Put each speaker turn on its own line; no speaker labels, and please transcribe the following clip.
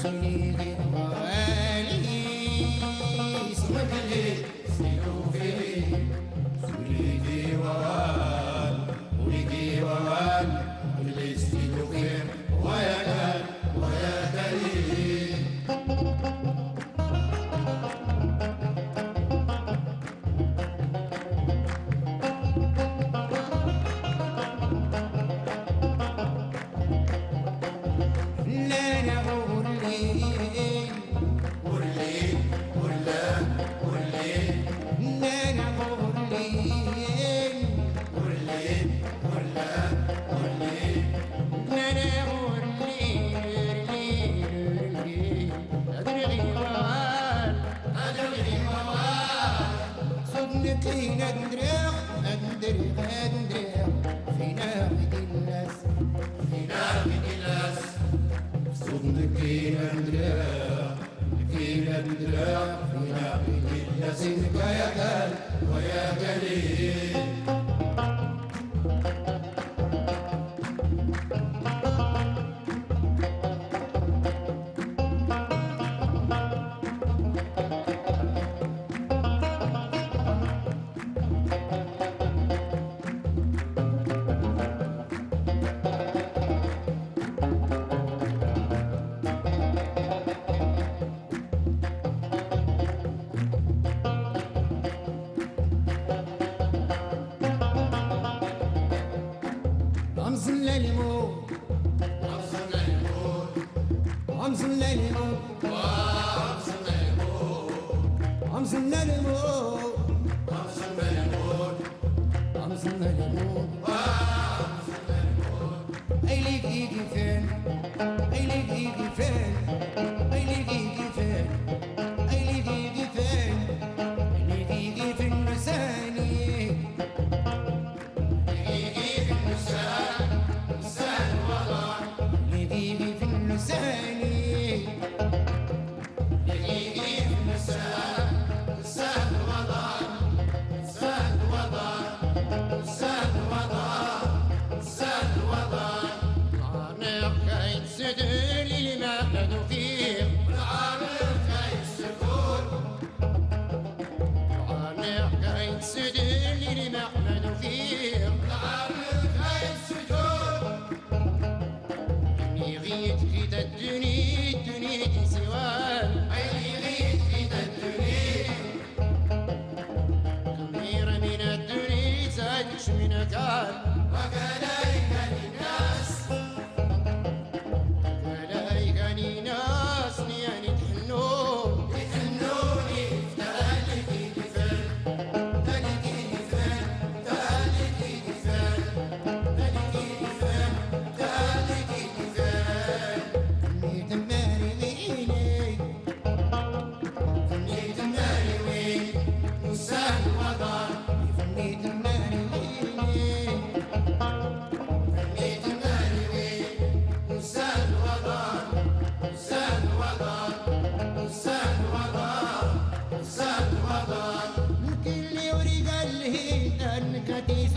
Thank you. Lemon. I'm some lemon. I'm some lemon. I'm some lemon. Shimina Gad, Wagari. Saturday.